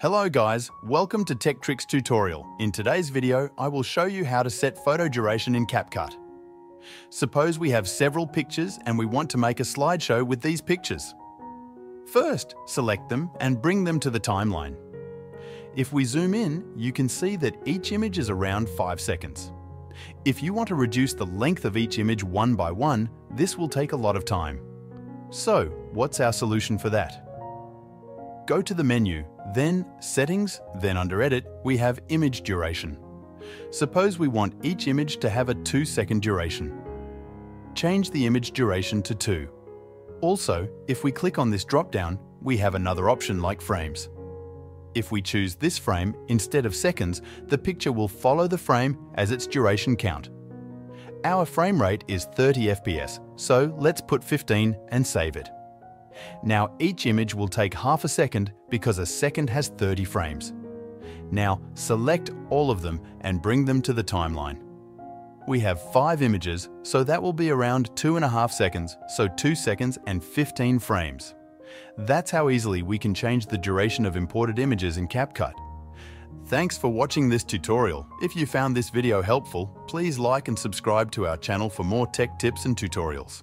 Hello guys, welcome to Tech Tricks tutorial. In today's video, I will show you how to set photo duration in CapCut. Suppose we have several pictures and we want to make a slideshow with these pictures. First, select them and bring them to the timeline. If we zoom in, you can see that each image is around 5 seconds. If you want to reduce the length of each image one by one, this will take a lot of time. So, what's our solution for that? Go to the menu, then Settings, then under Edit, we have Image Duration. Suppose we want each image to have a 2 second duration. Change the image duration to 2. Also, if we click on this drop-down, we have another option like frames. If we choose this frame instead of seconds, the picture will follow the frame as its duration count. Our frame rate is 30 FPS, so let's put 15 and save it. Now each image will take half a second because a second has 30 frames. Now select all of them and bring them to the timeline. We have five images, so that will be around two and a half seconds, so two seconds and 15 frames. That's how easily we can change the duration of imported images in CapCut. Thanks for watching this tutorial. If you found this video helpful, please like and subscribe to our channel for more tech tips and tutorials.